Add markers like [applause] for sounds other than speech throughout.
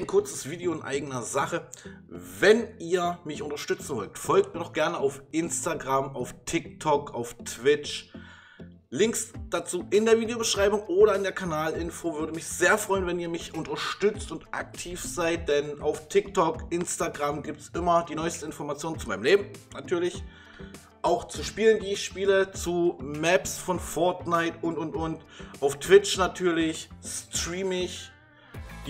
ein kurzes Video in eigener Sache. Wenn ihr mich unterstützen wollt, folgt mir doch gerne auf Instagram, auf TikTok, auf Twitch. Links dazu in der Videobeschreibung oder in der Kanalinfo. Würde mich sehr freuen, wenn ihr mich unterstützt und aktiv seid, denn auf TikTok, Instagram gibt es immer die neuesten Informationen zu meinem Leben, natürlich. Auch zu Spielen, die ich spiele, zu Maps von Fortnite und und und. Auf Twitch natürlich streame ich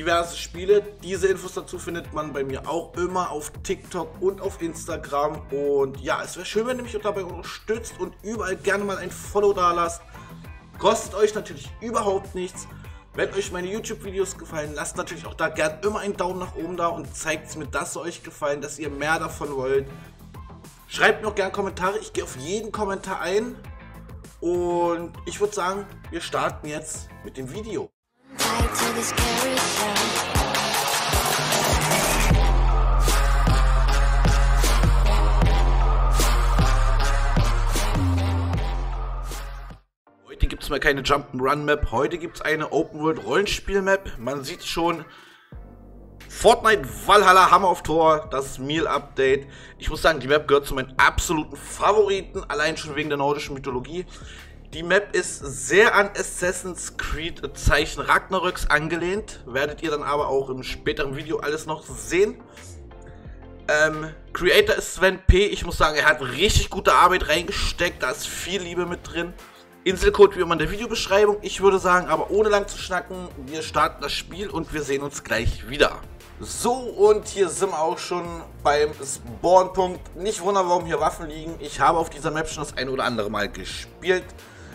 diverse Spiele. Diese Infos dazu findet man bei mir auch immer auf TikTok und auf Instagram. Und ja, es wäre schön, wenn ihr mich dabei unterstützt und überall gerne mal ein Follow da lasst. Kostet euch natürlich überhaupt nichts. Wenn euch meine YouTube-Videos gefallen, lasst natürlich auch da gerne immer einen Daumen nach oben da und zeigt mir, dass sie euch gefallen, dass ihr mehr davon wollt. Schreibt mir auch gerne Kommentare, ich gehe auf jeden Kommentar ein. Und ich würde sagen, wir starten jetzt mit dem Video. Heute gibt es mal keine Jump'n'Run-Map, heute gibt es eine Open-World-Rollenspiel-Map. Man sieht schon, Fortnite Valhalla Hammer auf Tor, das Meal-Update. Ich muss sagen, die Map gehört zu meinen absoluten Favoriten, allein schon wegen der nordischen Mythologie. Die Map ist sehr an Assassin's Creed Zeichen Ragnaröks angelehnt. Werdet ihr dann aber auch im späteren Video alles noch sehen. Ähm, Creator ist Sven P. Ich muss sagen, er hat richtig gute Arbeit reingesteckt. Da ist viel Liebe mit drin. Inselcode wie immer in der Videobeschreibung. Ich würde sagen, aber ohne lang zu schnacken, wir starten das Spiel und wir sehen uns gleich wieder. So, und hier sind wir auch schon beim Spawnpunkt. Nicht wundern, warum hier Waffen liegen. Ich habe auf dieser Map schon das ein oder andere Mal gespielt.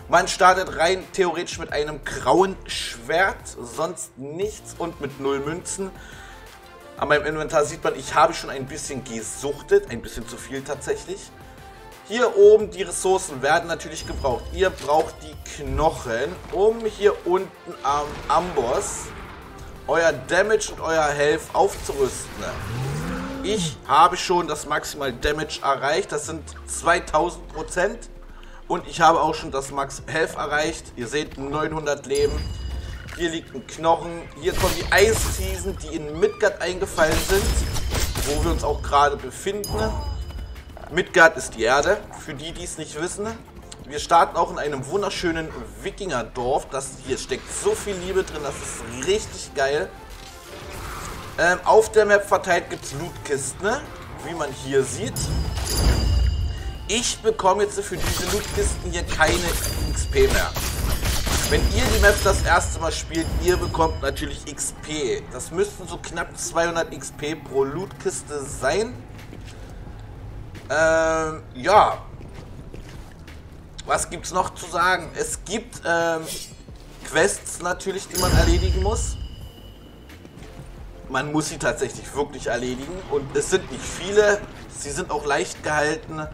Man startet rein theoretisch mit einem grauen Schwert, sonst nichts und mit null Münzen. An meinem Inventar sieht man, ich habe schon ein bisschen gesuchtet, ein bisschen zu viel tatsächlich. Hier oben die Ressourcen werden natürlich gebraucht. Ihr braucht die Knochen, um hier unten am Amboss euer Damage und euer Health aufzurüsten. Ich habe schon das Maximal Damage erreicht, das sind 2000 Prozent. Und ich habe auch schon das Max Health erreicht. Ihr seht 900 Leben. Hier liegt ein Knochen. Hier kommen die Eisriesen, die in Midgard eingefallen sind. Wo wir uns auch gerade befinden. Midgard ist die Erde. Für die, die es nicht wissen. Wir starten auch in einem wunderschönen Wikingerdorf. Das hier steckt so viel Liebe drin. Das ist richtig geil. Ähm, auf der Map verteilt gibt es Lootkisten. Wie man hier sieht. Ich bekomme jetzt für diese Lootkisten hier keine XP mehr. Wenn ihr die Map das erste Mal spielt, ihr bekommt natürlich XP. Das müssten so knapp 200 XP pro Lootkiste sein. Ähm, ja. Was gibt's noch zu sagen? Es gibt ähm, Quests natürlich, die man erledigen muss. Man muss sie tatsächlich wirklich erledigen. Und es sind nicht viele. Sie sind auch leicht gehalten.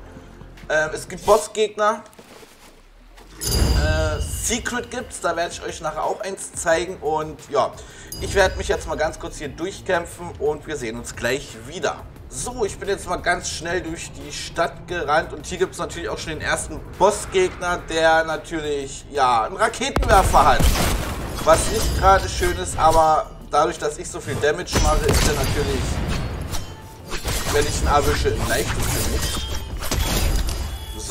Ähm, es gibt Bossgegner. Äh, Secret gibt's, da werde ich euch nachher auch eins zeigen. Und ja, ich werde mich jetzt mal ganz kurz hier durchkämpfen und wir sehen uns gleich wieder. So, ich bin jetzt mal ganz schnell durch die Stadt gerannt und hier gibt es natürlich auch schon den ersten Bossgegner, der natürlich, ja, einen Raketenwerfer hat. Was nicht gerade schön ist, aber dadurch, dass ich so viel Damage mache, ist er natürlich, wenn ich ihn erwische, leichtes für mich.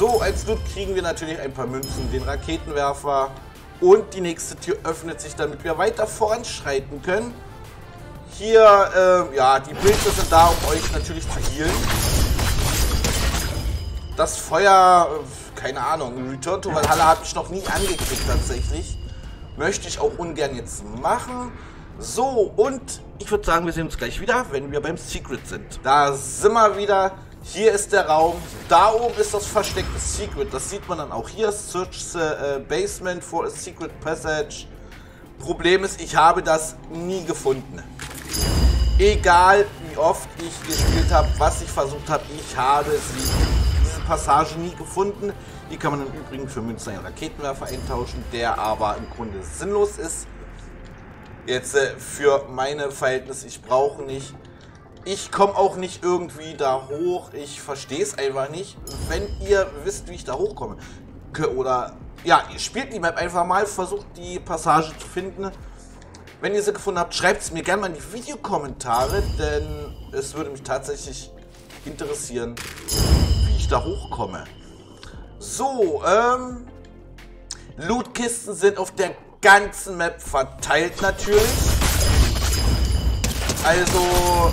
So, als Loot kriegen wir natürlich ein paar Münzen, den Raketenwerfer und die nächste Tür öffnet sich, damit wir weiter voranschreiten können. Hier, äh, ja, die Pilze sind da, um euch natürlich zu healen. Das Feuer, äh, keine Ahnung, Return to Valhalla hat mich noch nie angekriegt tatsächlich. Möchte ich auch ungern jetzt machen. So, und ich würde sagen, wir sehen uns gleich wieder, wenn wir beim Secret sind. Da sind wir wieder. Hier ist der Raum. Da oben ist das versteckte Secret. Das sieht man dann auch hier. Search the uh, basement for a secret passage. Problem ist, ich habe das nie gefunden. Egal wie oft ich gespielt habe, was ich versucht habe, ich habe sie, diese Passage nie gefunden. Die kann man im Übrigen für Münzen einen Raketenwerfer eintauschen, der aber im Grunde sinnlos ist. Jetzt äh, für meine Verhältnisse, ich brauche nicht ich komme auch nicht irgendwie da hoch. Ich verstehe es einfach nicht. Wenn ihr wisst, wie ich da hochkomme. Oder, ja, spielt die Map einfach mal. Versucht die Passage zu finden. Wenn ihr sie gefunden habt, schreibt es mir gerne mal in die Videokommentare, denn es würde mich tatsächlich interessieren, wie ich da hochkomme. So, ähm... Lootkisten sind auf der ganzen Map verteilt natürlich. Also,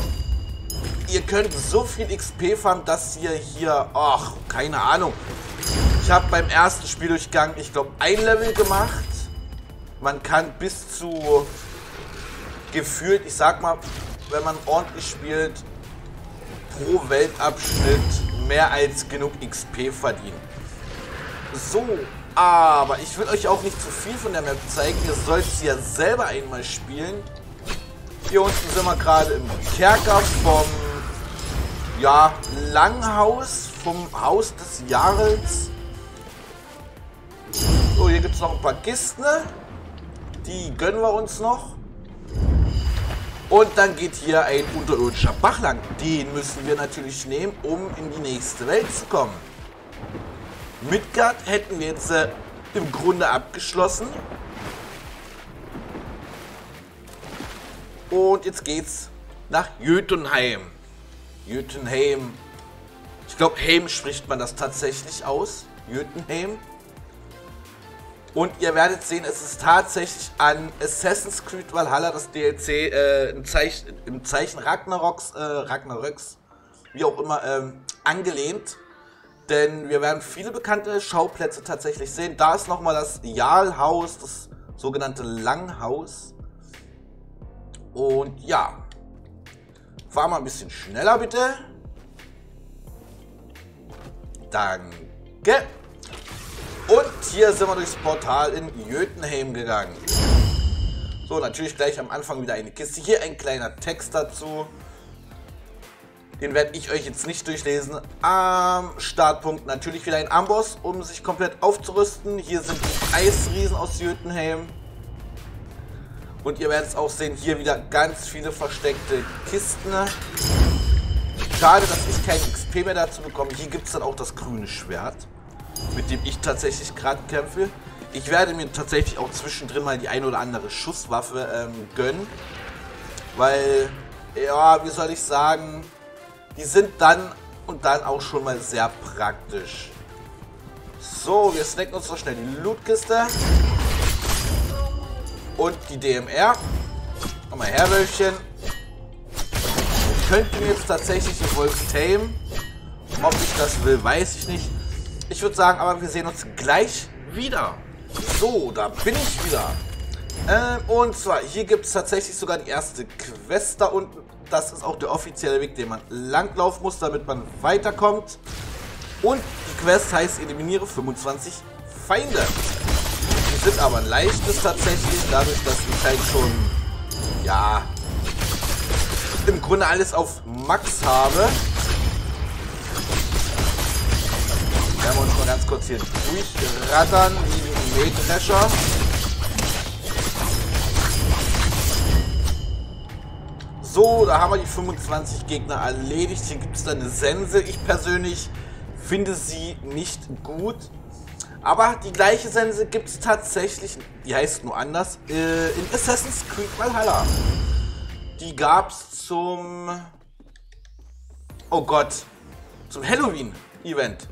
ihr könnt so viel XP farmen, dass ihr hier, ach, keine Ahnung. Ich habe beim ersten Spieldurchgang, ich glaube, ein Level gemacht. Man kann bis zu gefühlt, ich sag mal, wenn man ordentlich spielt, pro Weltabschnitt mehr als genug XP verdienen. So, aber ich will euch auch nicht zu viel von der Map zeigen. Ihr sollt sie ja selber einmal spielen. Hier unten sind wir gerade im Kerker vom ja, Langhaus, vom Haus des Jahres. So, hier gibt es noch ein paar Kisten. Die gönnen wir uns noch. Und dann geht hier ein unterirdischer Bach lang. Den müssen wir natürlich nehmen, um in die nächste Welt zu kommen. Midgard hätten wir jetzt äh, im Grunde abgeschlossen. Und jetzt geht's nach Jötunheim. Jötunheim. Ich glaube, Heim spricht man das tatsächlich aus. Jötunheim. Und ihr werdet sehen, es ist tatsächlich an Assassin's Creed Valhalla, das DLC, äh, im, Zeichen, im Zeichen Ragnaroks, äh, Ragnaröks, wie auch immer, ähm, angelehnt. Denn wir werden viele bekannte Schauplätze tatsächlich sehen. Da ist nochmal das Jarlhaus, das sogenannte Langhaus. Und ja, fahr mal ein bisschen schneller bitte. Danke. Und hier sind wir durchs Portal in Jötunheim gegangen. So, natürlich gleich am Anfang wieder eine Kiste. Hier ein kleiner Text dazu. Den werde ich euch jetzt nicht durchlesen. Am Startpunkt natürlich wieder ein Amboss, um sich komplett aufzurüsten. Hier sind die Eisriesen aus Jötunheim. Und ihr werdet es auch sehen, hier wieder ganz viele versteckte Kisten. Schade, dass ich kein XP mehr dazu bekomme. Hier gibt es dann auch das grüne Schwert mit dem ich tatsächlich gerade kämpfe. Ich werde mir tatsächlich auch zwischendrin mal die ein oder andere Schusswaffe ähm, gönnen. Weil, ja, wie soll ich sagen, die sind dann und dann auch schon mal sehr praktisch. So, wir snacken uns noch schnell die Lootkiste. Und die DMR. Komm mal her, Wölfchen. Könnten jetzt tatsächlich den Wolf tame. Ob ich das will, weiß ich nicht. Ich würde sagen, aber wir sehen uns gleich wieder. So, da bin ich wieder. Äh, und zwar, hier gibt es tatsächlich sogar die erste Quest da unten. Das ist auch der offizielle Weg, den man langlaufen muss, damit man weiterkommt. Und die Quest heißt, eliminiere 25 Feinde. Sind aber ein leichtes tatsächlich, dadurch, dass ich halt schon, ja, im Grunde alles auf Max habe. Werden wir uns mal ganz kurz hier durchrattern wie ein Mähdrescher. So, da haben wir die 25 Gegner erledigt. Hier gibt es dann eine Sense. Ich persönlich finde sie nicht gut. Aber die gleiche Sense gibt es tatsächlich, die heißt nur anders, äh, in Assassin's Creed Valhalla. Die gab es zum... Oh Gott. Zum Halloween-Event.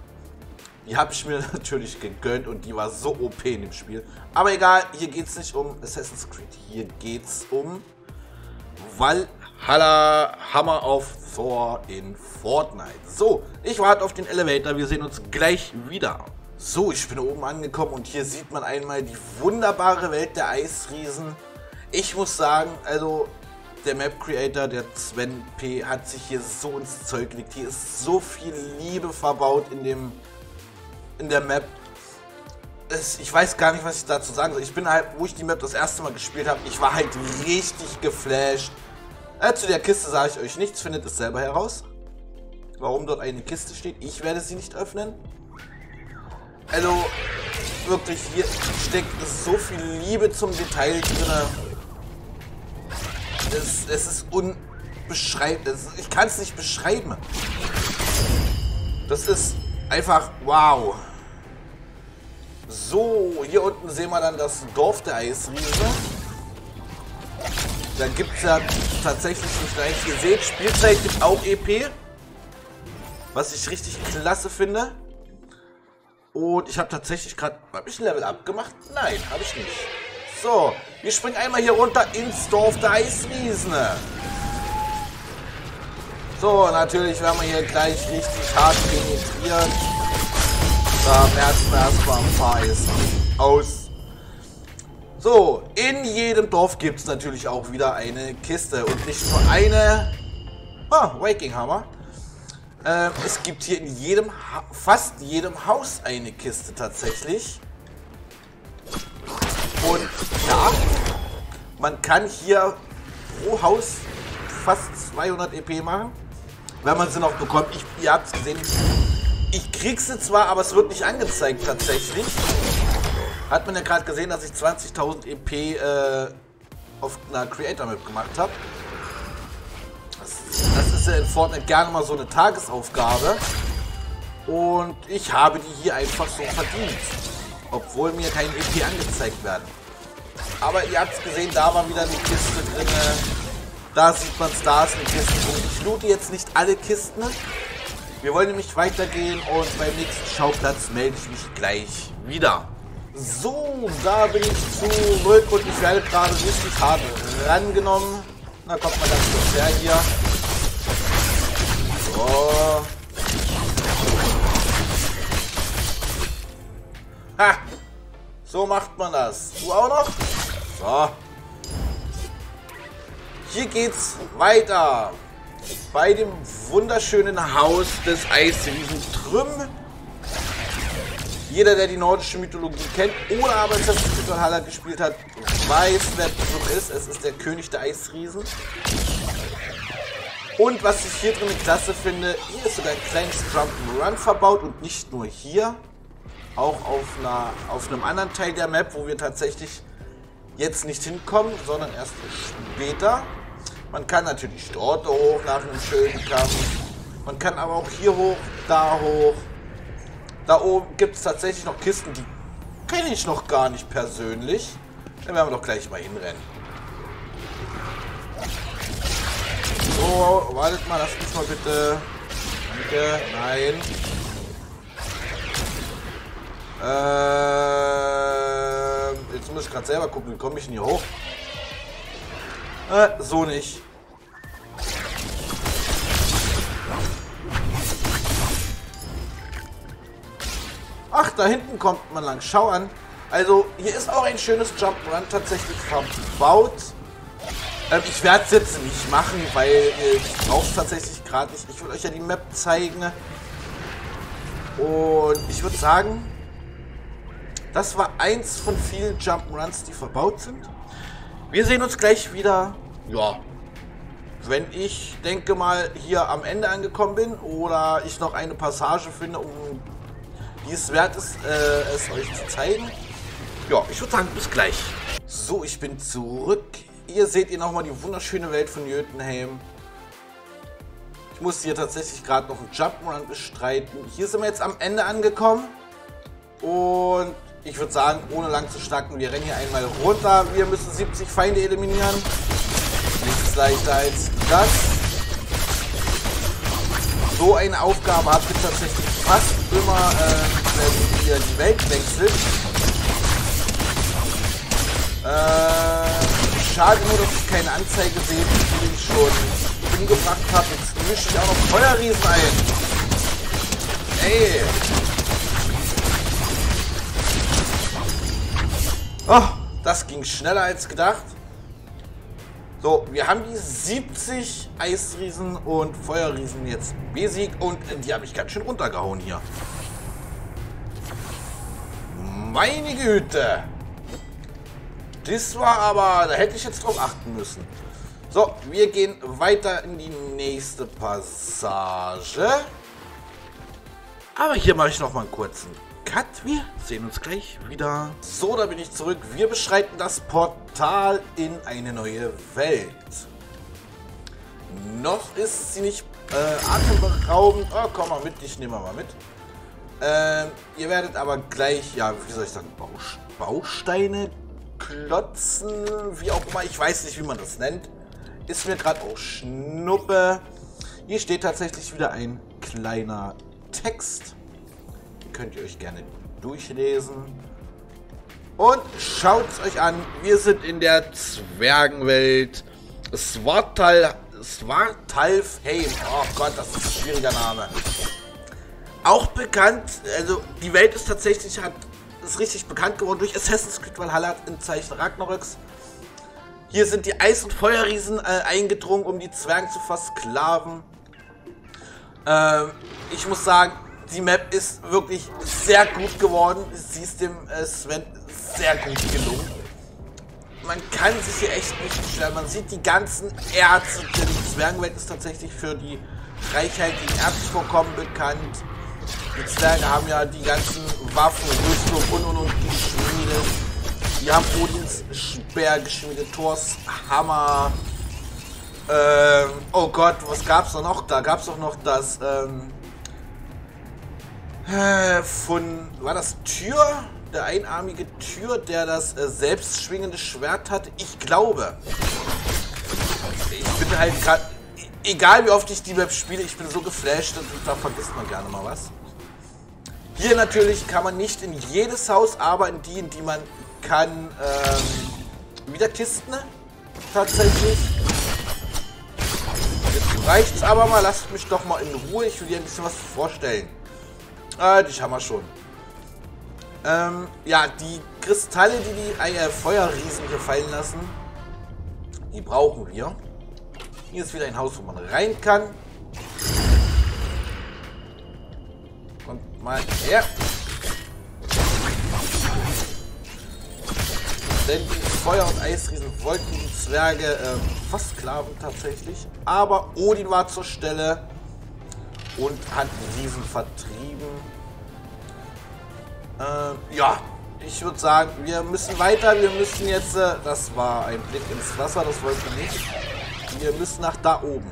Die habe ich mir [laughs] natürlich gegönnt und die war so OP in dem Spiel. Aber egal, hier geht es nicht um Assassin's Creed. Hier geht es um Valhalla Hammer of Thor in Fortnite. So, ich warte auf den Elevator. Wir sehen uns gleich wieder. So, ich bin oben angekommen und hier sieht man einmal die wunderbare Welt der Eisriesen. Ich muss sagen, also der Map Creator, der Sven P., hat sich hier so ins Zeug gelegt. Hier ist so viel Liebe verbaut in dem in der Map. Es, ich weiß gar nicht, was ich dazu sagen soll. Ich bin halt, wo ich die Map das erste Mal gespielt habe, ich war halt richtig geflasht. Äh, zu der Kiste sage ich euch nichts, findet es selber heraus. Warum dort eine Kiste steht. Ich werde sie nicht öffnen. Also, wirklich, hier steckt so viel Liebe zum Detail drin. Es, es ist unbeschreibbar. Ich kann es nicht beschreiben. Das ist einfach wow. So, hier unten sehen wir dann das Dorf der Eisriese. Da gibt es ja tatsächlich nicht eins. Ihr seht, Spielzeit gibt auch EP. Was ich richtig klasse finde. Und ich habe tatsächlich gerade... Habe ich ein Level abgemacht? Nein, habe ich nicht. So, wir springen einmal hier runter ins Dorf der Eisriesen. So, natürlich werden wir hier gleich richtig hart penetriert. Da merken wir erstmal ein paar Eisriesen aus. So, in jedem Dorf gibt es natürlich auch wieder eine Kiste. Und nicht nur eine... Ah, Waking Hammer. Ähm, es gibt hier in jedem, fast jedem Haus eine Kiste tatsächlich. Und ja, man kann hier pro Haus fast 200 EP machen. Wenn man sie noch bekommt. Ich, ihr habt es gesehen. Ich krieg sie zwar, aber es wird nicht angezeigt tatsächlich. Hat man ja gerade gesehen, dass ich 20.000 EP äh, auf einer Creator Map gemacht habe. Ist ja in Fortnite gerne mal so eine Tagesaufgabe. Und ich habe die hier einfach so verdient. Obwohl mir keine EP angezeigt werden. Aber ihr habt es gesehen, da war wieder eine Kiste drin. Da sieht man es, da ist eine Kiste drin. Ich loote jetzt nicht alle Kisten. Wir wollen nämlich weitergehen und beim nächsten Schauplatz melde ich mich gleich wieder. So, da bin ich zurück und ich werde gerade richtig hart rangenommen. Na, kommt mal ganz kurz her hier. So. Ha! So macht man das. Du auch noch? So. Hier geht's weiter. Bei dem wunderschönen Haus des Eisriesen Trüm. Jeder, der die nordische Mythologie kennt oder aber Assassin's Valhalla gespielt hat, weiß, wer Trüm ist. Es ist der König der Eisriesen. Und was ich hier drin klasse finde, hier ist sogar ein kleines Jump'n'Run verbaut und nicht nur hier, auch auf, einer, auf einem anderen Teil der Map, wo wir tatsächlich jetzt nicht hinkommen, sondern erst später. Man kann natürlich dort hoch nach einem schönen Kampf. Man kann aber auch hier hoch, da hoch. Da oben gibt es tatsächlich noch Kisten, die kenne ich noch gar nicht persönlich. Dann werden wir doch gleich mal hinrennen. So, wartet mal, lasst mich mal bitte. Danke, nein. Ähm, jetzt muss ich gerade selber gucken, wie komme ich denn hier hoch? Äh, so nicht. Ach, da hinten kommt man lang. Schau an. Also, hier ist auch ein schönes Jump Run tatsächlich verbaut. Ähm, ich werde es jetzt nicht machen, weil äh, ich brauche es tatsächlich gerade nicht. Ich will euch ja die Map zeigen. Und ich würde sagen, das war eins von vielen Jump'n'Runs, die verbaut sind. Wir sehen uns gleich wieder, ja, wenn ich denke mal hier am Ende angekommen bin oder ich noch eine Passage finde, um die es wert ist, äh, es euch zu zeigen. Ja, ich würde sagen, bis gleich. So, ich bin zurück. Ihr seht ihr nochmal die wunderschöne Welt von Jötunheim. Ich musste hier tatsächlich gerade noch einen Jump'n'Run bestreiten. Hier sind wir jetzt am Ende angekommen. Und ich würde sagen, ohne lang zu schnacken, wir rennen hier einmal runter. Wir müssen 70 Feinde eliminieren. Nichts leichter als das. So eine Aufgabe habt ihr tatsächlich fast immer, äh, wenn ihr die Welt wechselt. Äh, schade nur, dass ich keine Anzeige sehe, die ich schon umgebracht habe. Jetzt mische ich auch noch Feuerriesen ein. Ey. Oh, das ging schneller als gedacht. So, wir haben die 70 Eisriesen und Feuerriesen jetzt besiegt und die habe ich ganz schön runtergehauen hier. Meine Güte. Das war aber, da hätte ich jetzt drauf achten müssen. So, wir gehen weiter in die nächste Passage. Aber hier mache ich noch mal einen kurzen Cut. Wir sehen uns gleich wieder. So, da bin ich zurück. Wir beschreiten das Portal in eine neue Welt. Noch ist sie nicht äh, atemberaubend. Oh, komm mal mit, ich nehme mal mit. Ähm, ihr werdet aber gleich, ja, wie soll ich sagen, Bausteine Klotzen, wie auch immer, ich weiß nicht, wie man das nennt. Ist mir gerade auch Schnuppe. Hier steht tatsächlich wieder ein kleiner Text. Den könnt ihr euch gerne durchlesen. Und schaut es euch an, wir sind in der Zwergenwelt. Svartal, Svartalfheim. Oh Gott, das ist ein schwieriger Name. Auch bekannt, also die Welt ist tatsächlich, hat ist richtig bekannt geworden durch Assassin's Creed Valhalla im Zeichen Ragnaröks. Hier sind die Eis- und Feuerriesen äh, eingedrungen, um die Zwerge zu versklaven. Ähm, ich muss sagen, die Map ist wirklich sehr gut geworden. Sie ist dem äh, Sven sehr gut gelungen. Man kann sich hier echt nicht beschweren. Man sieht die ganzen Erze. Die Zwergenwelt ist tatsächlich für die reichhaltigen Erzvorkommen bekannt. Die Zwerge haben ja die ganzen Waffen, Rüstung und und und geschmiedet. Die haben Odins Speer geschmiedet, Thors Hammer. Ähm, oh Gott, was gab's da noch? Da gab's doch noch das, ähm, äh, von, war das Tür? Der einarmige Tür, der das äh, selbstschwingende Schwert hatte? Ich glaube. Ich bin halt gerade, egal wie oft ich die Map spiele, ich bin so geflasht und da vergisst man gerne mal was. Hier natürlich kann man nicht in jedes Haus, aber in die, in die man kann, ähm, wieder Kisten tatsächlich. Jetzt reicht's aber mal, lasst mich doch mal in Ruhe, ich will dir ein bisschen was vorstellen. Ah, die haben wir schon. Ähm, ja, die Kristalle, die die äh, Feuerriesen hier fallen lassen, die brauchen wir. Hier ist wieder ein Haus, wo man rein kann. Mal her. Denn die Feuer- und Eisriesen wollten die Zwerge äh, fast sklaven tatsächlich. Aber Odin war zur Stelle und hat diesen vertrieben. Äh, ja, ich würde sagen, wir müssen weiter. Wir müssen jetzt, äh, das war ein Blick ins Wasser, das wollten wir nicht. Wir müssen nach da oben.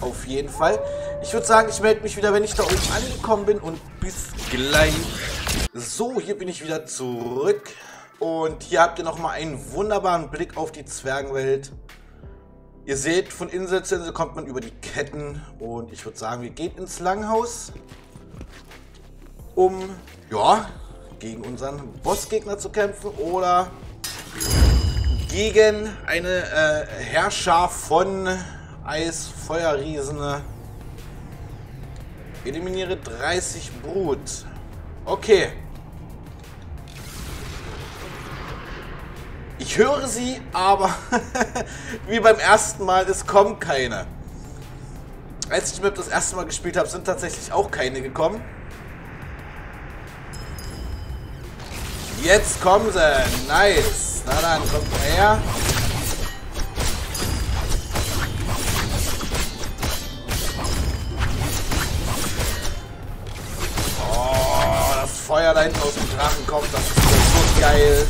Auf jeden Fall. Ich würde sagen, ich melde mich wieder, wenn ich da oben angekommen bin und bis gleich. So, hier bin ich wieder zurück. Und hier habt ihr nochmal einen wunderbaren Blick auf die Zwergenwelt. Ihr seht, von Insel zu Insel kommt man über die Ketten. Und ich würde sagen, wir gehen ins Langhaus, um, ja, gegen unseren Bossgegner zu kämpfen oder gegen eine äh, Herrscher von Eisfeuerriesen. Eliminiere 30 Brut. Okay. Ich höre sie, aber [laughs] wie beim ersten Mal, es kommen keine. Als ich die Map das erste Mal gespielt habe, sind tatsächlich auch keine gekommen. Jetzt kommen sie. Nice. Na dann, kommt mal her. Feuer da hinten aus dem Drachen kommt, das ist so geil.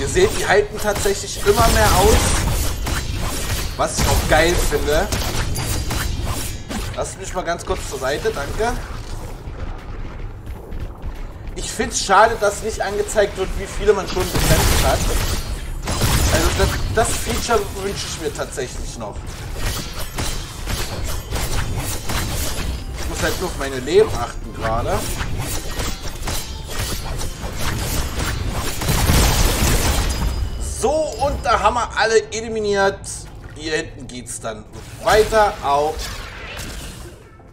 Ihr seht, die halten tatsächlich immer mehr aus. Was ich auch geil finde. Lasst mich mal ganz kurz zur Seite, danke. Ich finde es schade, dass nicht angezeigt wird, wie viele man schon bekämpft hat. Also das, das Feature wünsche ich mir tatsächlich noch. Nur auf meine Leben achten gerade. So, und da haben wir alle eliminiert. Hier hinten geht es dann weiter auf.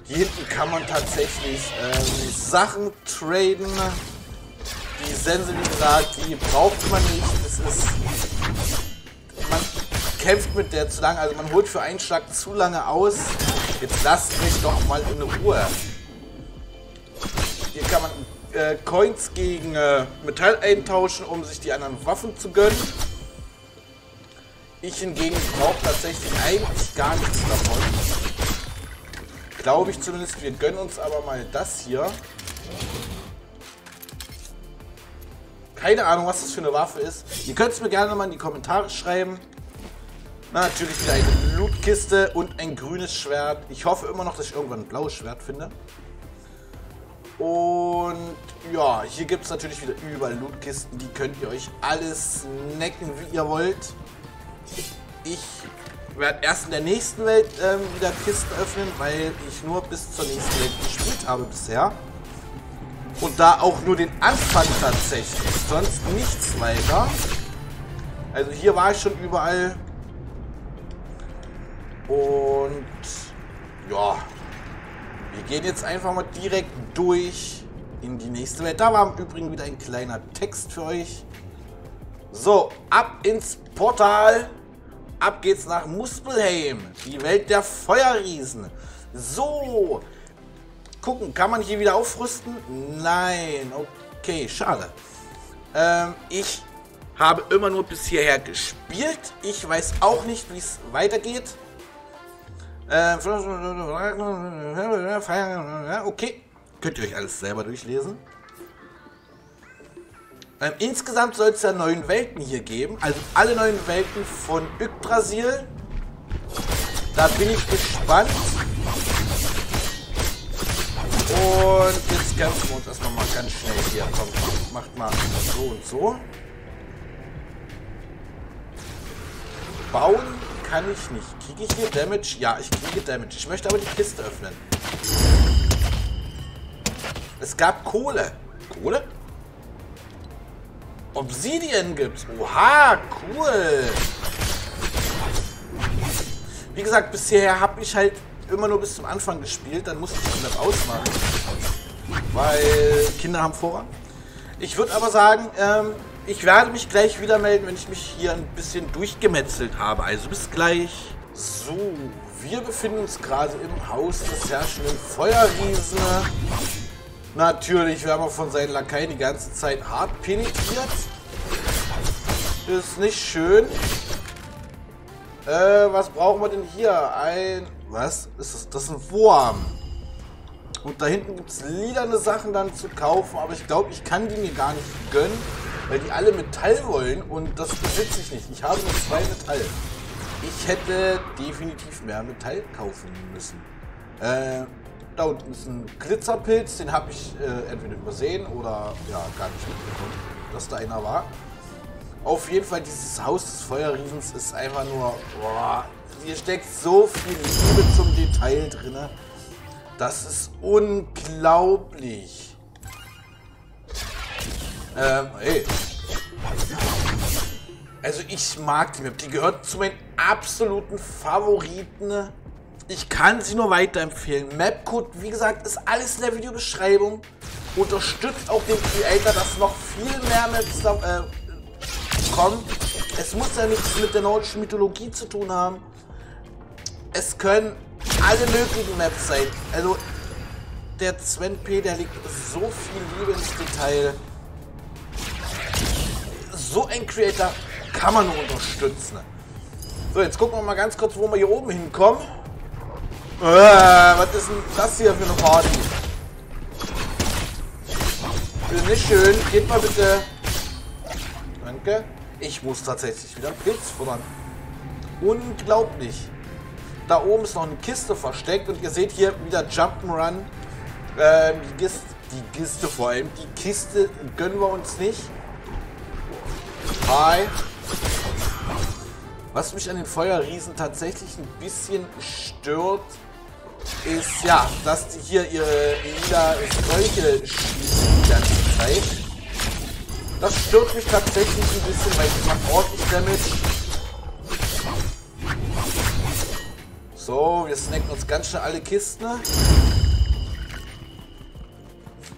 Hier hinten kann man tatsächlich ähm, Sachen traden. Die Sense, wie gesagt, die braucht man nicht. Es ist. Man kämpft mit der zu lange, also man holt für einen Schlag zu lange aus. Jetzt lasst mich doch mal in Ruhe. Hier kann man äh, Coins gegen äh, Metall eintauschen, um sich die anderen Waffen zu gönnen. Ich hingegen brauche tatsächlich eigentlich gar nichts davon. Glaube ich zumindest. Wir gönnen uns aber mal das hier. Keine Ahnung, was das für eine Waffe ist. Ihr könnt es mir gerne mal in die Kommentare schreiben. Na, natürlich wieder eine Lootkiste und ein grünes Schwert. Ich hoffe immer noch, dass ich irgendwann ein blaues Schwert finde. Und ja, hier gibt es natürlich wieder überall Lootkisten. Die könnt ihr euch alles snacken, wie ihr wollt. Ich werde erst in der nächsten Welt ähm, wieder Kisten öffnen, weil ich nur bis zur nächsten Welt gespielt habe bisher. Und da auch nur den Anfang tatsächlich. Sonst nichts weiter. Also hier war ich schon überall. Und ja, wir gehen jetzt einfach mal direkt durch in die nächste Welt. Da war im Übrigen wieder ein kleiner Text für euch. So, ab ins Portal. Ab geht's nach Muspelheim, die Welt der Feuerriesen. So, gucken, kann man hier wieder aufrüsten? Nein, okay, schade. Ähm, ich habe immer nur bis hierher gespielt. Ich weiß auch nicht, wie es weitergeht. Ähm, okay, könnt ihr euch alles selber durchlesen. Ähm, insgesamt soll es ja neun Welten hier geben. Also alle neun Welten von Yggdrasil. Da bin ich gespannt. Und jetzt kämpfen wir uns erstmal mal ganz schnell hier. Kommt, macht mal so und so. Bauen kann ich nicht. Kriege ich hier Damage? Ja, ich kriege Damage. Ich möchte aber die Kiste öffnen. Es gab Kohle. Kohle? Obsidian gibt's. Oha, cool. Wie gesagt, bisher habe ich halt immer nur bis zum Anfang gespielt. Dann musste ich das ausmachen. Weil Kinder haben Vorrang. Ich würde aber sagen, ähm, ich werde mich gleich wieder melden, wenn ich mich hier ein bisschen durchgemetzelt habe. Also bis gleich. So, wir befinden uns gerade im Haus des herrschenden Feuerriesen. Natürlich werden wir von seinen Lakaien die ganze Zeit hart penetriert. Ist nicht schön. Äh, was brauchen wir denn hier? Ein... Was? Ist das? Das ist ein Wurm. Und da hinten gibt es lilane Sachen dann zu kaufen, aber ich glaube, ich kann die mir gar nicht gönnen, weil die alle Metall wollen und das besitze ich nicht. Ich habe nur zwei Metall. Ich hätte definitiv mehr Metall kaufen müssen. Äh, da unten ist ein Glitzerpilz, den habe ich äh, entweder übersehen oder ja, gar nicht mitbekommen, dass da einer war. Auf jeden Fall, dieses Haus des Feuerriesens ist einfach nur, boah, hier steckt so viel Liebe zum Detail drin. Das ist unglaublich. Ähm, hey. Also ich mag die Map. Die gehört zu meinen absoluten Favoriten. Ich kann sie nur weiterempfehlen. Mapcode, wie gesagt, ist alles in der Videobeschreibung. Unterstützt auch den Creator, dass noch viel mehr Maps äh, kommen. Es muss ja nichts mit der nordischen Mythologie zu tun haben. Es können alle möglichen Maps sein. Also, der Sven P., der legt so viel Liebe ins Detail. So ein Creator kann man nur unterstützen. So, jetzt gucken wir mal ganz kurz, wo wir hier oben hinkommen. Äh, was ist denn das hier für eine Party? Ist nicht schön. Geht mal bitte. Danke. Ich muss tatsächlich wieder Pilz futtern. Unglaublich. Da oben ist noch eine Kiste versteckt und ihr seht hier wieder Jump'n'Run. Ähm, die, Gist, die Kiste vor allem. Die Kiste gönnen wir uns nicht. Hi. Was mich an den Feuerriesen tatsächlich ein bisschen stört, ist ja, dass die hier ihre lila Strolche schießen die ganze Zeit. Das stört mich tatsächlich ein bisschen, weil ich mache ordentlich Damage. So, wir snacken uns ganz schnell alle Kisten.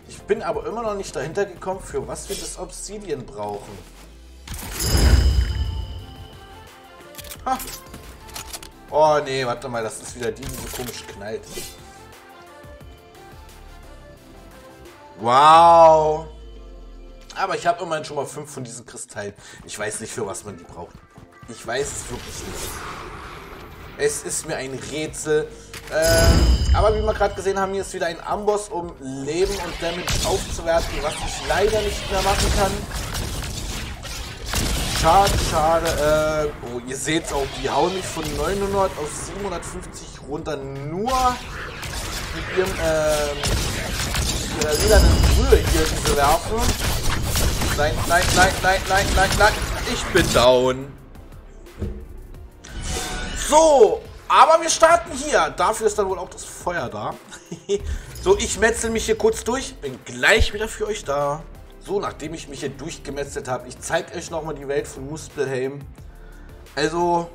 Ich bin aber immer noch nicht dahinter gekommen, für was wir das Obsidian brauchen. Oh nee, warte mal, das ist wieder die, die so komisch knallt. Wow. Aber ich habe immerhin schon mal fünf von diesen Kristallen. Ich weiß nicht, für was man die braucht. Ich weiß es wirklich nicht. Es ist mir ein Rätsel. Ähm, aber wie wir gerade gesehen haben, hier ist wieder ein Amboss, um Leben und Damage aufzuwerten, was ich leider nicht mehr machen kann. Schade, schade. Äh, oh, ihr seht es auch, die hauen mich von 900 auf 750 runter. Nur mit ihrem, ähm, ihrer lilanen Brühe hier diese werfen. Nein, nein, nein, nein, nein, nein, nein. Ich bin down. So, aber wir starten hier. Dafür ist dann wohl auch das Feuer da. [laughs] so, ich metzel mich hier kurz durch. Bin gleich wieder für euch da. So, nachdem ich mich hier durchgemetzelt habe, ich zeige euch nochmal die Welt von Muspelheim. Also,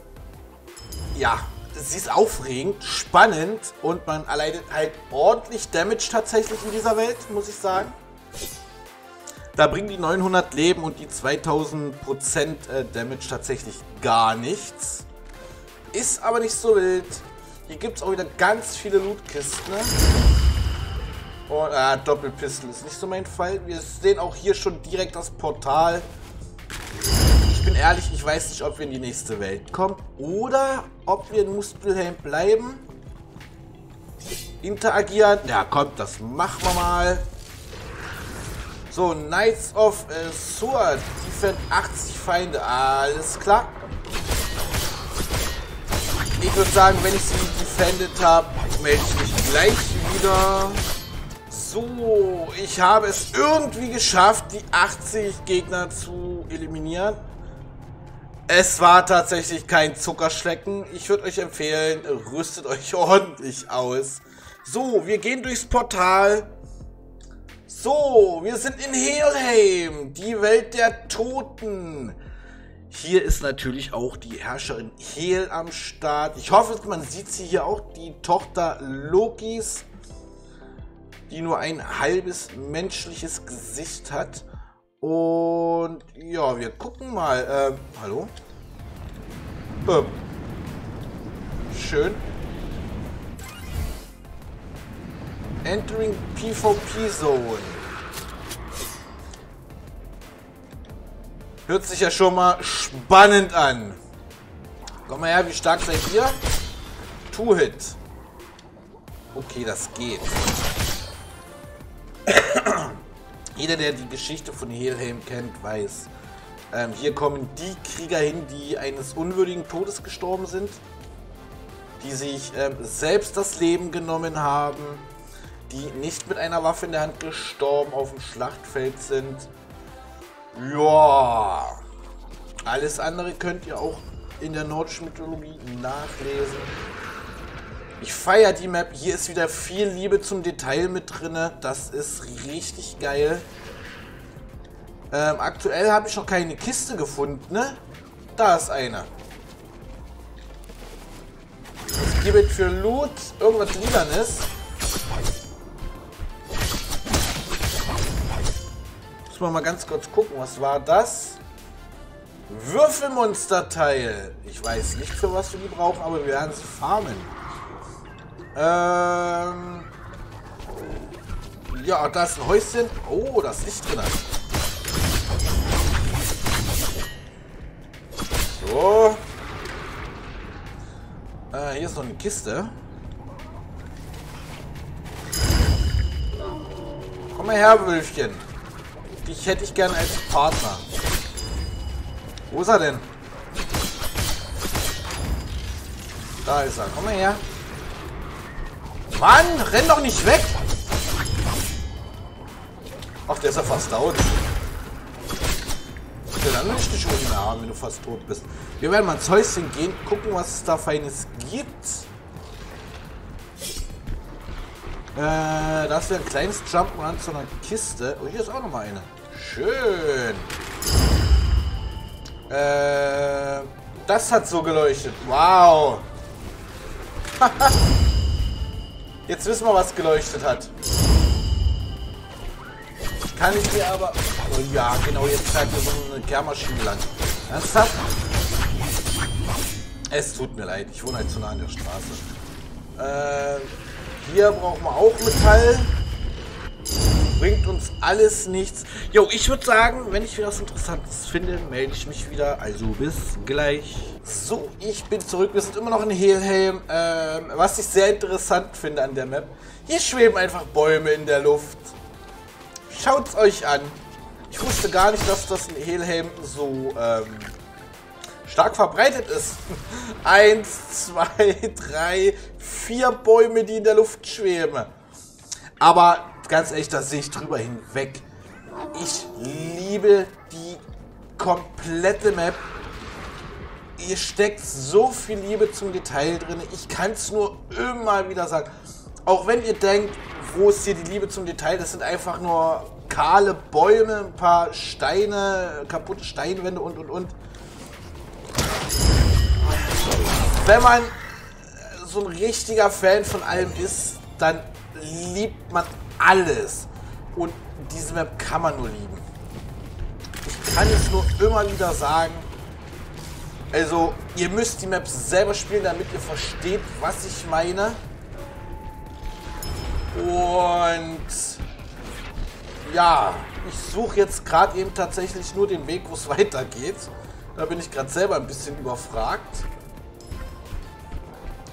ja, sie ist aufregend, spannend und man erleidet halt ordentlich Damage tatsächlich in dieser Welt, muss ich sagen. Da bringen die 900 Leben und die 2000% äh, Damage tatsächlich gar nichts. Ist aber nicht so wild. Hier gibt es auch wieder ganz viele Lootkisten. Ne? Und ah, Doppelpistol ist nicht so mein Fall. Wir sehen auch hier schon direkt das Portal. Ich bin ehrlich, ich weiß nicht, ob wir in die nächste Welt kommen. Oder ob wir in Muspelhelm bleiben. Interagieren. Ja, kommt, das machen wir mal. So, Knights of äh, Sword. Defend 80 Feinde. Alles klar. Ich würde sagen, wenn ich sie defended habe, melde ich mich gleich wieder. So, ich habe es irgendwie geschafft, die 80 Gegner zu eliminieren. Es war tatsächlich kein Zuckerschlecken. Ich würde euch empfehlen, rüstet euch [laughs] ordentlich aus. So, wir gehen durchs Portal. So, wir sind in Helheim, die Welt der Toten. Hier ist natürlich auch die Herrscherin Hel am Start. Ich hoffe, man sieht sie hier auch, die Tochter Lokis, die nur ein halbes menschliches Gesicht hat. Und ja, wir gucken mal. Ähm, hallo? Ähm, schön. Entering PvP Zone. Hört sich ja schon mal spannend an. Komm mal her, wie stark seid ihr? Two-Hit. Okay, das geht. Jeder, der die Geschichte von Helheim kennt, weiß, ähm, hier kommen die Krieger hin, die eines unwürdigen Todes gestorben sind, die sich ähm, selbst das Leben genommen haben, die nicht mit einer Waffe in der Hand gestorben auf dem Schlachtfeld sind, ja. Alles andere könnt ihr auch in der nordischen Mythologie nachlesen. Ich feiere die Map. Hier ist wieder viel Liebe zum Detail mit drin. Das ist richtig geil. Ähm, aktuell habe ich noch keine Kiste gefunden. Ne? Da ist eine. Was gibt es für Loot? Irgendwas Lilanes. Muss man mal ganz kurz gucken, was war das? Würfelmonsterteil. Ich weiß nicht, für was wir die brauchen, aber wir werden sie farmen. Ähm... Ja, da ist ein Häuschen. Oh, da ist drin. So. Äh, hier ist noch eine Kiste. Komm mal her, Wölfchen. Dich hätte ich gern als Partner. Wo ist er denn? Da ist er. Komm mal her. Mann, renn doch nicht weg! Ach, der ist ja fast down. Will dann die Schuhe mehr haben, wenn du fast tot bist. Wir werden mal ins Häuschen gehen, gucken, was es da Feines gibt. Äh, das wäre ein kleines Jump'n'Run zu einer Kiste. Oh, hier ist auch noch mal eine. Schön. Äh, das hat so geleuchtet. Wow. [laughs] Jetzt wissen wir, was geleuchtet hat. Kann ich dir aber... Oh ja, genau, jetzt zeigt mir so eine Kehrmaschine lang. Ernsthaft? Es tut mir leid, ich wohne halt zu nah an der Straße. Äh, hier brauchen wir auch Metall. Bringt uns alles nichts. Jo, ich würde sagen, wenn ich wieder was Interessantes finde, melde ich mich wieder. Also bis gleich. So, ich bin zurück. Wir sind immer noch in Helheim. Ähm, was ich sehr interessant finde an der Map. Hier schweben einfach Bäume in der Luft. Schaut's euch an. Ich wusste gar nicht, dass das in Helheim so ähm, stark verbreitet ist. [laughs] Eins, zwei, drei, vier Bäume, die in der Luft schweben. Aber ganz ehrlich, da sehe ich drüber hinweg. Ich liebe die komplette Map. Ihr steckt so viel Liebe zum Detail drin. Ich kann es nur immer wieder sagen. Auch wenn ihr denkt, wo ist hier die Liebe zum Detail? Das sind einfach nur kahle Bäume, ein paar Steine, kaputte Steinwände und und und. Wenn man so ein richtiger Fan von allem ist, dann liebt man alles. Und diese Map kann man nur lieben. Ich kann es nur immer wieder sagen. Also, ihr müsst die Map selber spielen, damit ihr versteht, was ich meine. Und ja, ich suche jetzt gerade eben tatsächlich nur den Weg, wo es [laughs] weitergeht. Da bin ich gerade selber ein bisschen überfragt.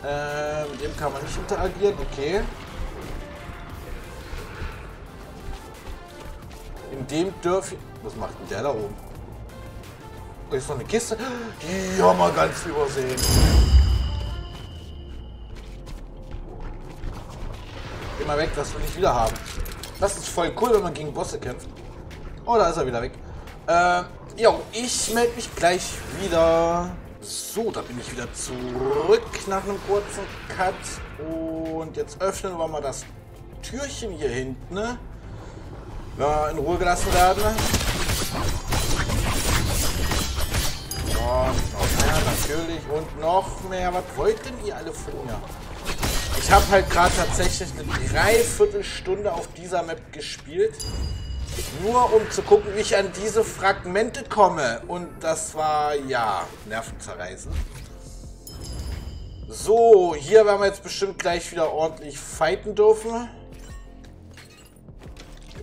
Äh, mit dem kann man nicht interagieren, okay. Dem dürfen... Was macht denn der da oben? Ist noch eine Kiste? Die haben wir ganz übersehen. Geh mal weg, das will ich wieder haben. Das ist voll cool, wenn man gegen Bosse kämpft. Oh, da ist er wieder weg. Äh, jo, ich melde mich gleich wieder. So, da bin ich wieder zurück nach einem kurzen Cut. Und jetzt öffnen wir mal das Türchen hier hinten. Ne? Ja, in Ruhe gelassen werden. Und noch mehr, natürlich. Und noch mehr. Was wollt denn ihr alle von mir? Ich habe halt gerade tatsächlich eine Dreiviertelstunde auf dieser Map gespielt. Nur um zu gucken, wie ich an diese Fragmente komme. Und das war, ja, nervenzerreißend. So, hier werden wir jetzt bestimmt gleich wieder ordentlich fighten dürfen.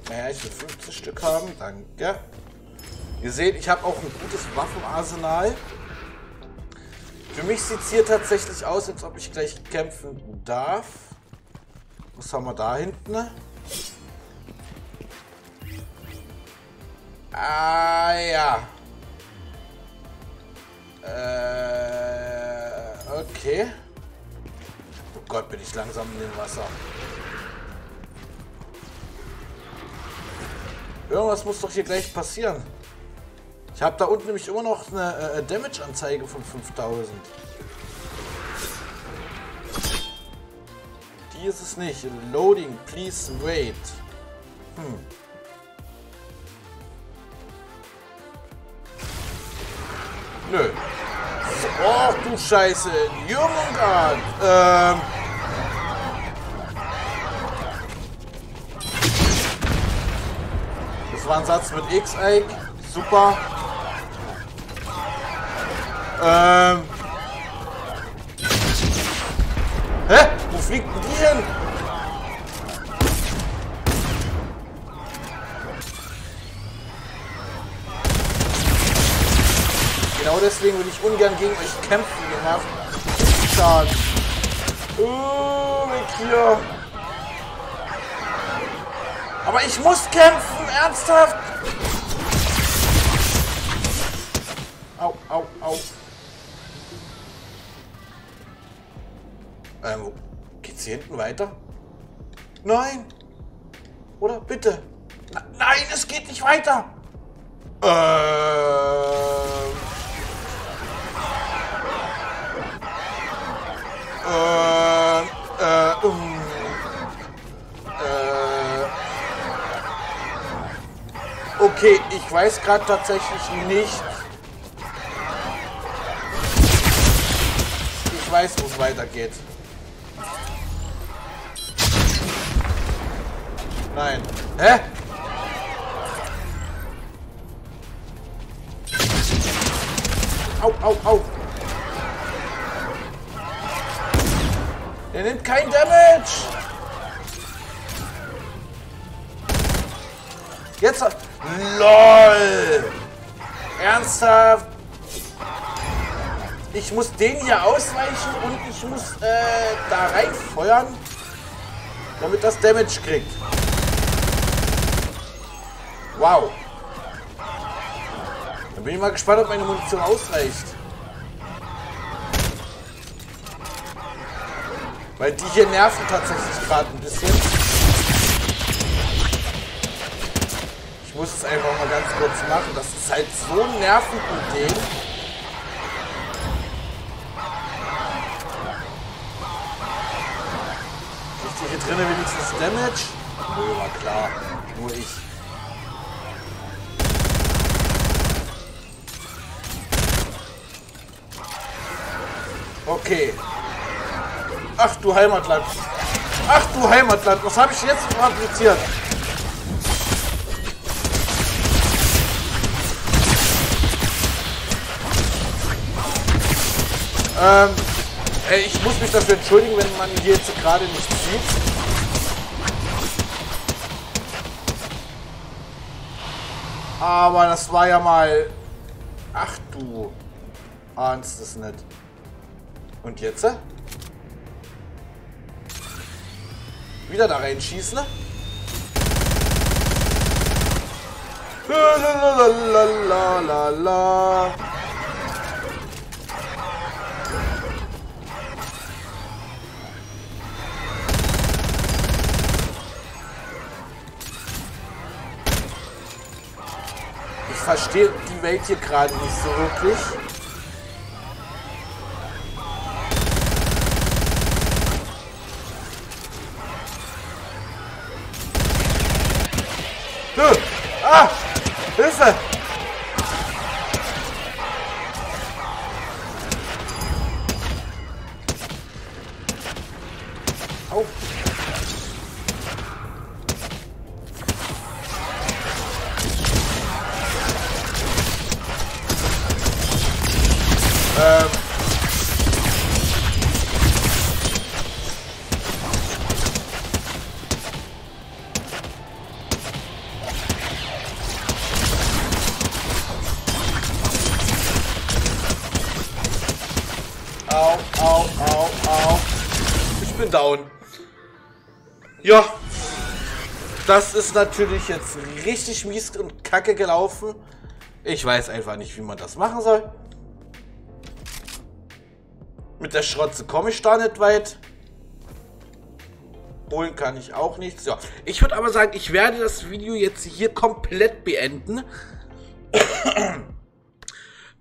Her, ich will 50 Stück haben. Danke. Ihr seht, ich habe auch ein gutes Waffenarsenal. Für mich sieht es hier tatsächlich aus, als ob ich gleich kämpfen darf. Was haben wir da hinten? Ah, ja. Äh, okay. Oh Gott, bin ich langsam in dem Wasser. Irgendwas muss doch hier gleich passieren. Ich habe da unten nämlich immer noch eine äh, Damage-Anzeige von 5000. Die ist es nicht. Loading, please wait. Hm. Nö. Oh, du Scheiße. Jürmungard. Ähm. War ein Satz mit X-Ike. Super. Ähm. Hä? Wo fliegt denn die hin? Genau deswegen will ich ungern gegen euch kämpfen, ihr nervt. Schaden. Oh, weg hier. Aber ich muss kämpfen, ernsthaft. Au, au, au. Ähm, geht's hier hinten weiter? Nein! Oder bitte? Na, nein, es geht nicht weiter! Ähm. Ähm. Okay, ich weiß gerade tatsächlich nicht. Ich weiß, wo es weitergeht. Nein. Hä? Au, au, au. Der nimmt kein Damage. Jetzt. LOL. Ernsthaft? Ich muss den hier ausweichen und ich muss äh, da reinfeuern, damit das Damage kriegt. Wow. Dann bin ich mal gespannt, ob meine Munition ausreicht. Weil die hier nerven tatsächlich gerade ein bisschen. Muss es einfach mal ganz kurz machen. Das ist halt so nervend mit dem. Kriegt hier drinnen wenigstens Damage? Nö, war klar. Nur ich. Okay. Ach du Heimatland. Ach du Heimatland. Was habe ich jetzt fabriziert? Ähm, ich muss mich dafür entschuldigen, wenn man hier jetzt gerade nicht sieht. Aber das war ja mal... Ach du... Ahnst es nicht. Und jetzt? Wieder da reinschießen? Lalalala. Ich verstehe die Welt hier gerade nicht so wirklich. Das ist natürlich jetzt richtig mies und kacke gelaufen. Ich weiß einfach nicht, wie man das machen soll. Mit der Schrotze komme ich da nicht weit. Holen kann ich auch nichts. Ja. Ich würde aber sagen, ich werde das Video jetzt hier komplett beenden. [coughs]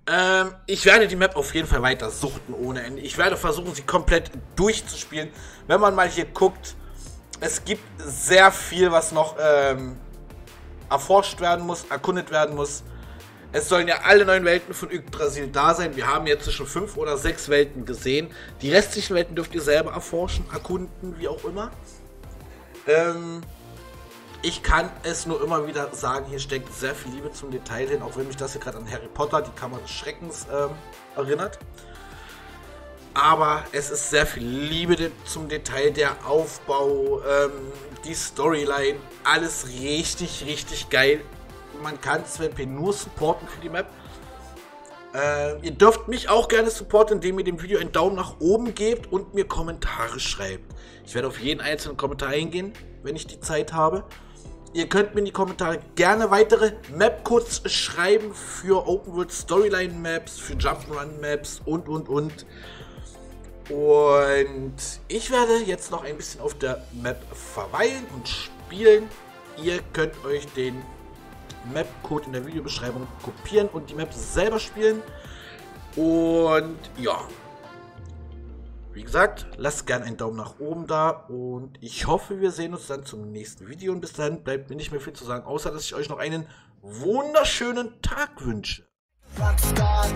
ähm, ich werde die Map auf jeden Fall weiter suchten ohne Ende. Ich werde versuchen, sie komplett durchzuspielen. Wenn man mal hier guckt, es gibt sehr viel, was noch ähm, erforscht werden muss, erkundet werden muss. Es sollen ja alle neuen Welten von Yggdrasil da sein. Wir haben jetzt schon fünf oder sechs Welten gesehen. Die restlichen Welten dürft ihr selber erforschen, erkunden, wie auch immer. Ähm, ich kann es nur immer wieder sagen, hier steckt sehr viel Liebe zum Detail hin, auch wenn mich das hier gerade an Harry Potter, die Kammer des Schreckens, ähm, erinnert. Aber es ist sehr viel Liebe zum Detail, der Aufbau, ähm, die Storyline, alles richtig, richtig geil man kann Swamp nur supporten für die Map. Äh, ihr dürft mich auch gerne supporten, indem ihr dem Video einen Daumen nach oben gebt und mir Kommentare schreibt. Ich werde auf jeden einzelnen Kommentar eingehen, wenn ich die Zeit habe. Ihr könnt mir in die Kommentare gerne weitere Map-Codes schreiben für Open World Storyline Maps, für Jump'n'Run Maps und und und. Und ich werde jetzt noch ein bisschen auf der Map verweilen und spielen. Ihr könnt euch den Map-Code in der Videobeschreibung kopieren und die Map selber spielen. Und ja. Wie gesagt, lasst gerne einen Daumen nach oben da und ich hoffe, wir sehen uns dann zum nächsten Video. Und bis dahin bleibt mir nicht mehr viel zu sagen, außer dass ich euch noch einen wunderschönen Tag wünsche. Rockstar,